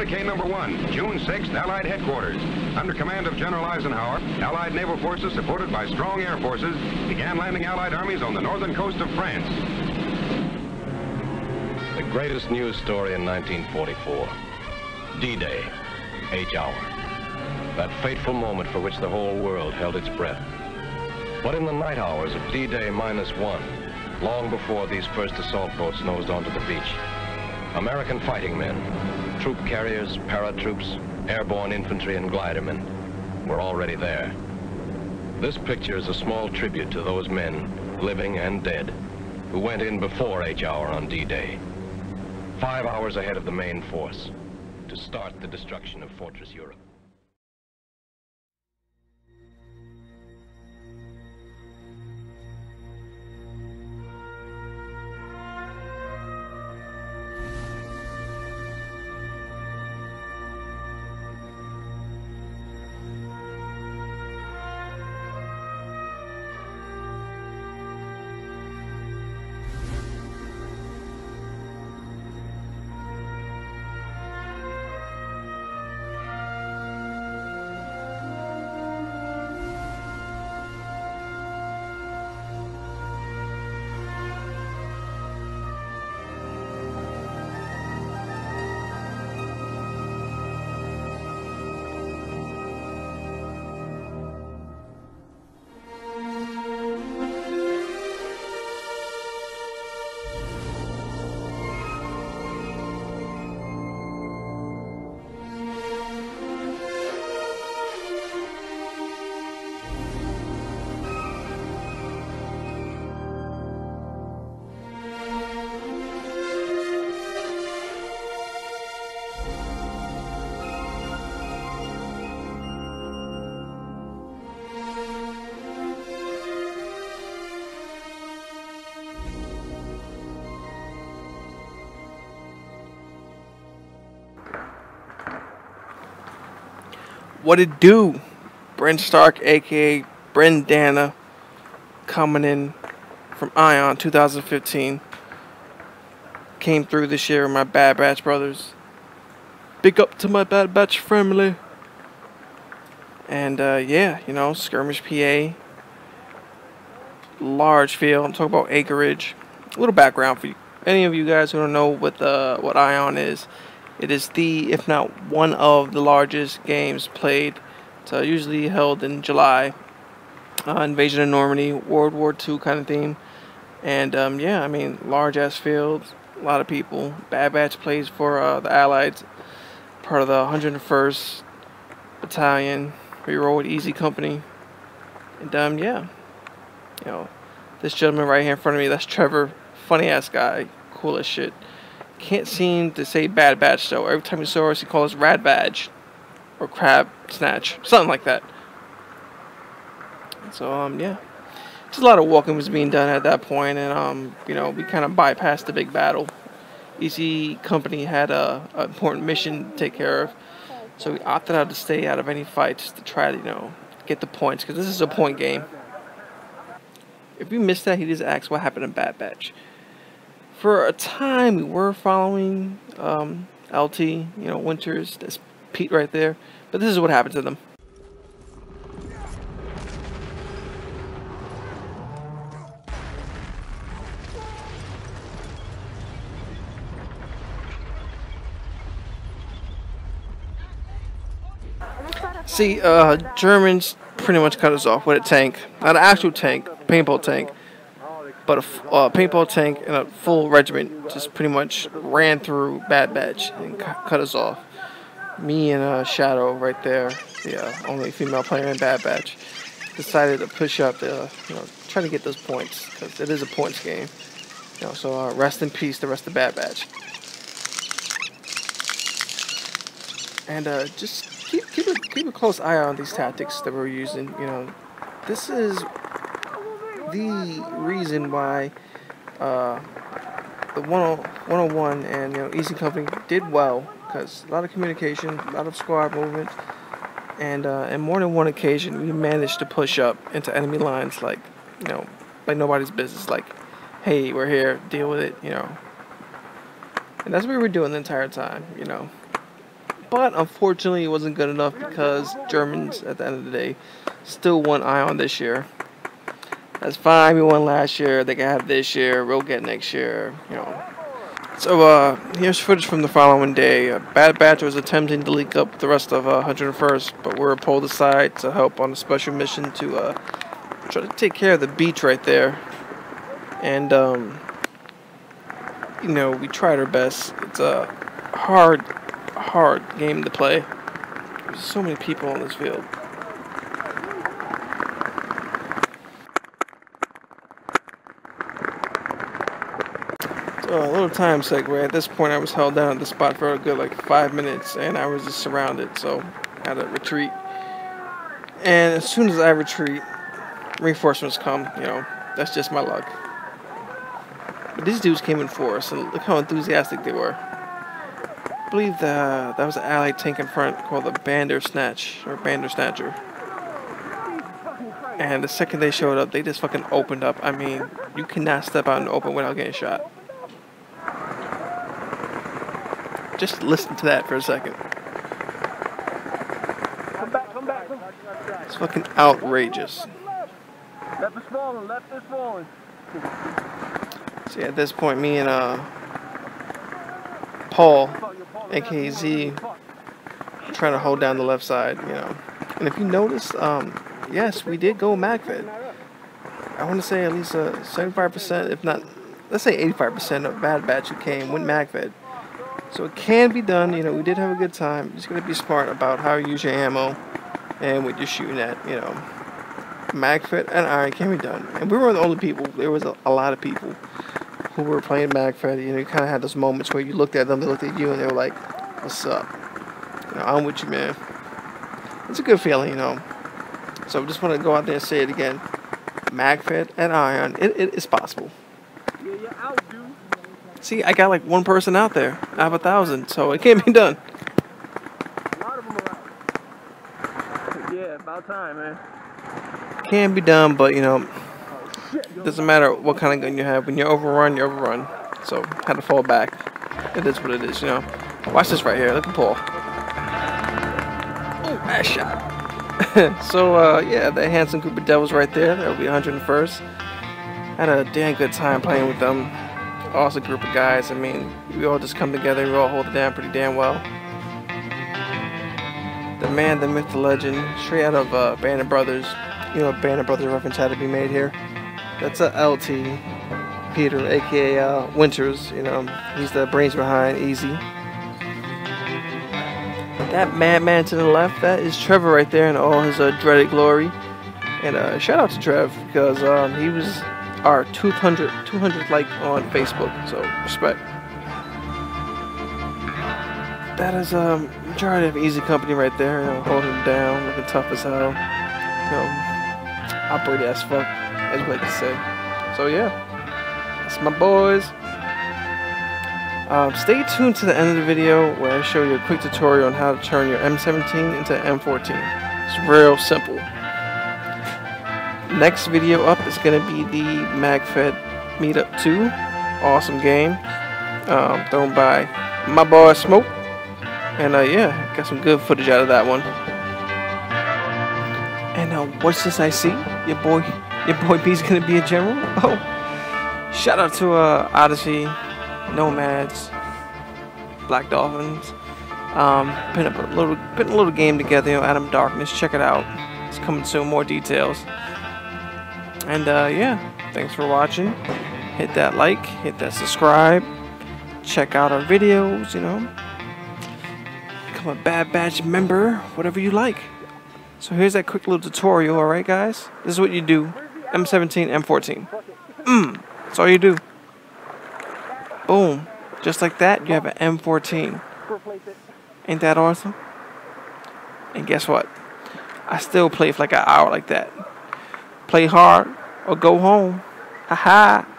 Communique number one, June 6th, Allied headquarters. Under command of General Eisenhower, Allied naval forces supported by strong air forces began landing Allied armies on the northern coast of France. The greatest news story in 1944. D-Day, H hour. That fateful moment for which the whole world held its breath. But in the night hours of D-Day minus one, long before these first assault boats nosed onto the beach, American fighting men, troop carriers, paratroops, airborne infantry, and glidermen were already there. This picture is a small tribute to those men, living and dead, who went in before H hour on D-Day. Five hours ahead of the main force to start the destruction of Fortress Europe. What it do? Bren Stark, aka Brendana, coming in from Ion 2015. Came through this year with my Bad Batch brothers. Big up to my Bad Batch family. And uh, yeah, you know, Skirmish PA. Large field. I'm talking about acreage. A little background for you. Any of you guys who don't know what uh, what Ion is. It is the, if not one of the largest games played. It's uh, usually held in July. Uh, Invasion of Normandy, World War II kind of theme. And um, yeah, I mean, large ass fields, a lot of people. Bad Batch plays for uh, the Allies, part of the 101st Battalion. We roll with Easy Company. And um, yeah, you know, this gentleman right here in front of me, that's Trevor. Funny ass guy, cool as shit. Can't seem to say Bad Batch though. Every time he saw us, he called us Rad Badge or Crab Snatch, something like that. So um yeah, just a lot of walking was being done at that point, and um you know we kind of bypassed the big battle. Easy Company had a, a important mission to take care of, so we opted out to stay out of any fights to try to you know get the points because this is a point game. If you missed that, he just asked what happened in Bad Batch for a time we were following um, LT, you know, Winters, that's Pete right there. But this is what happened to them. See, uh, Germans pretty much cut us off with a tank. Not an actual tank, paintball tank but a uh, paintball tank and a full regiment just pretty much ran through Bad Batch and cut us off. Me and uh, Shadow right there, the uh, only female player in Bad Batch, decided to push up to, you know, try to get those points because it is a points game. You know, so uh, rest in peace, the rest of Bad Batch. And uh, just keep keep a, keep a close eye on these tactics that we're using. You know, this is the reason why uh, the 101 and you know Easy Company did well because a lot of communication, a lot of squad movement, and uh, in more than one occasion we managed to push up into enemy lines like you know like nobody's business. Like, hey, we're here, deal with it, you know. And that's what we were doing the entire time, you know. But unfortunately, it wasn't good enough because Germans, at the end of the day, still won Ion this year. That's fine. We won last year. They can have this year. We'll get next year. You know. So uh, here's footage from the following day. Uh, Bad Batch was attempting to leak up the rest of uh, 101st, but we were pulled aside to help on a special mission to uh, try to take care of the beach right there. And um, you know, we tried our best. It's a hard, hard game to play. There's so many people on this field. A little time segue. At this point, I was held down at the spot for a good like five minutes, and I was just surrounded. So I had to retreat. And as soon as I retreat, reinforcements come. You know, that's just my luck. But these dudes came in force, and look how enthusiastic they were. I believe the, that was an allied tank in front called the Bandersnatch, or Bandersnatcher. And the second they showed up, they just fucking opened up. I mean, you cannot step out in the open without getting shot. Just listen to that for a second. Come back, come back, come back. It's fucking outrageous. Left is falling, left is falling. See, at this point, me and uh, Paul, aka Z, trying to hold down the left side, you know. And if you notice, um, yes, we did go MagFed. I want to say at least uh, 75%, if not, let's say 85% of Bad Batch who came went MagFed. So it can be done, you know, we did have a good time. Just gotta be smart about how you use your ammo and what you're shooting at, you know. MagFed and iron can be done. And we weren't the only people, there was a, a lot of people who were playing MagFed. You know, you kind of had those moments where you looked at them, they looked at you, and they were like, what's up? You know, I'm with you, man. It's a good feeling, you know. So I just want to go out there and say it again. MagFed and iron, it, it is possible. Yeah, dude. See, I got like one person out there. I have a thousand, so it can't be done. A lot of them are out. Yeah, about time, man. Can be done, but you know, doesn't matter what kind of gun you have. When you're overrun, you're overrun. So had to fall back. It is what it is, you know. Watch this right here. Look at Paul. Oh, bad shot. so uh, yeah, that handsome group of devils right there. That'll be 101st. Had a damn good time playing with them. Awesome group of guys. I mean, we all just come together. and We all hold it down pretty damn well. The man, the myth, the legend, straight out of uh, Band of Brothers. You know, Band of Brothers reference had to be made here. That's a LT Peter, aka uh, Winters. You know, he's the brains behind Easy. That madman to the left, that is Trevor right there in all his uh, dreaded glory. And uh, shout out to Trev because um, he was our 200 200 like on Facebook. So respect. That is um majority of Easy Company right there. You know, holding down, looking tough as hell. You know, operate as fuck, as we like to say. So yeah, that's my boys. Um, stay tuned to the end of the video where I show you a quick tutorial on how to turn your M17 into M14. It's real simple. Next video up is going to be the MagFed Meetup 2. Awesome game. Um, thrown by my boy Smoke. And uh, yeah, got some good footage out of that one. And uh, what's this I see? Your boy, your boy B's gonna be a general. Oh, shout out to uh, Odyssey, Nomads, Black Dolphins. Um, a little, putting a little game together. You know, Adam Darkness. Check it out. It's coming soon. More details. And uh, yeah, thanks for watching. Hit that like, hit that subscribe. Check out our videos. You know, become a Bad Batch member, whatever you like. So here's that quick little tutorial, alright guys? This is what you do. M17, M14. Mmm, that's all you do. Boom. Just like that, you have an M14. Ain't that awesome? And guess what? I still play for like an hour like that. Play hard or go home. Haha.